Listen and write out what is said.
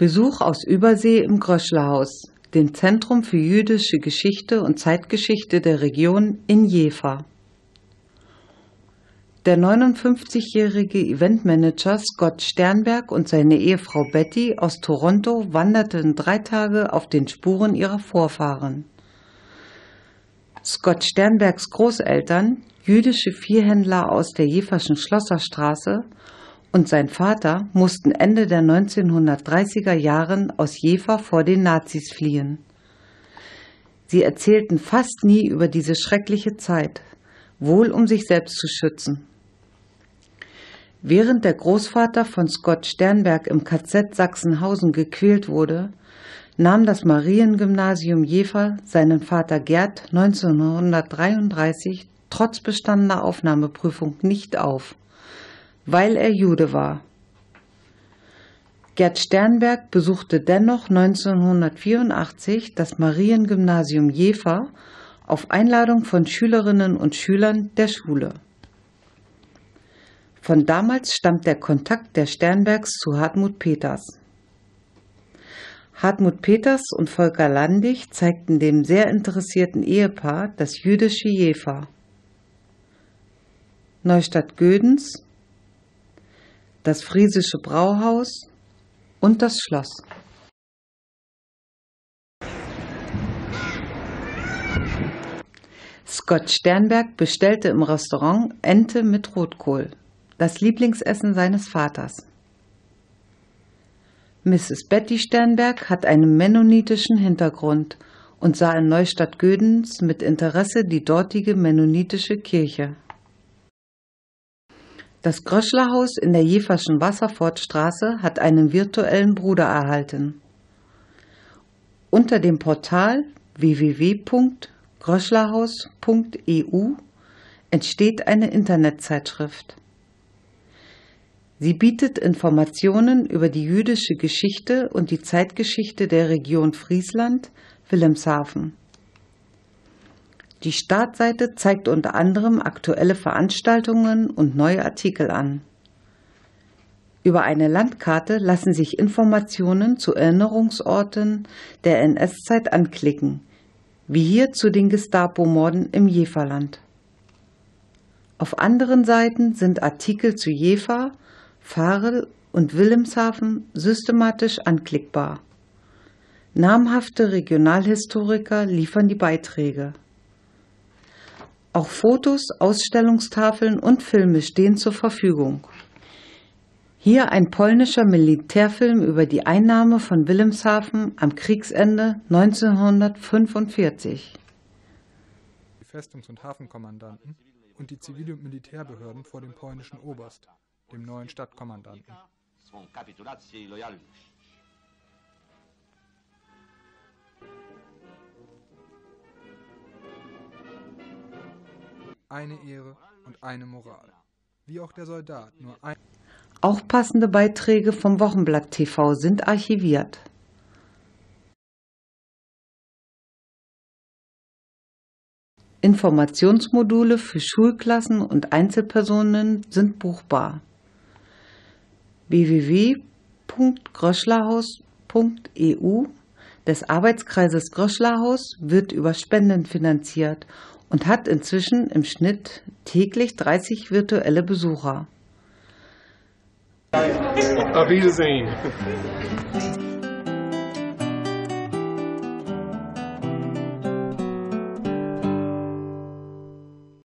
Besuch aus Übersee im Gröschlerhaus, dem Zentrum für jüdische Geschichte und Zeitgeschichte der Region in Jever. Der 59-jährige Eventmanager Scott Sternberg und seine Ehefrau Betty aus Toronto wanderten drei Tage auf den Spuren ihrer Vorfahren. Scott Sternbergs Großeltern, jüdische Viehhändler aus der Jeverschen Schlosserstraße, und sein Vater mussten Ende der 1930er Jahren aus Jever vor den Nazis fliehen. Sie erzählten fast nie über diese schreckliche Zeit, wohl um sich selbst zu schützen. Während der Großvater von Scott Sternberg im KZ Sachsenhausen gequält wurde, nahm das Mariengymnasium Jever seinen Vater Gerd 1933 trotz bestandener Aufnahmeprüfung nicht auf, weil er Jude war. Gerd Sternberg besuchte dennoch 1984 das Mariengymnasium Jever auf Einladung von Schülerinnen und Schülern der Schule. Von damals stammt der Kontakt der Sternbergs zu Hartmut Peters. Hartmut Peters und Volker Landig zeigten dem sehr interessierten Ehepaar das jüdische Jever. Neustadt Gödens, das friesische Brauhaus und das Schloss. Scott Sternberg bestellte im Restaurant Ente mit Rotkohl das Lieblingsessen seines Vaters. Mrs. Betty Sternberg hat einen mennonitischen Hintergrund und sah in Neustadt Gödens mit Interesse die dortige mennonitische Kirche. Das Gröschlerhaus in der Jeverschen Wasserfortstraße hat einen virtuellen Bruder erhalten. Unter dem Portal www.gröschlerhaus.eu entsteht eine Internetzeitschrift. Sie bietet Informationen über die jüdische Geschichte und die Zeitgeschichte der Region Friesland, Wilhelmshaven. Die Startseite zeigt unter anderem aktuelle Veranstaltungen und neue Artikel an. Über eine Landkarte lassen sich Informationen zu Erinnerungsorten der NS-Zeit anklicken, wie hier zu den Gestapo-Morden im Jeverland. Auf anderen Seiten sind Artikel zu Jever Farel und Wilhelmshaven systematisch anklickbar. Namhafte Regionalhistoriker liefern die Beiträge. Auch Fotos, Ausstellungstafeln und Filme stehen zur Verfügung. Hier ein polnischer Militärfilm über die Einnahme von Wilhelmshaven am Kriegsende 1945. Die Festungs- und Hafenkommandanten und die Zivil- und Militärbehörden vor dem polnischen Oberst dem neuen Stadtkommandanten. Eine Ehre und eine Moral. Wie auch der Soldat nur ein. Auch passende Beiträge vom Wochenblatt TV sind archiviert. Informationsmodule für Schulklassen und Einzelpersonen sind buchbar www.gröschlerhaus.eu des Arbeitskreises Gröschlerhaus wird über Spenden finanziert und hat inzwischen im Schnitt täglich 30 virtuelle Besucher. Auf Wiedersehen.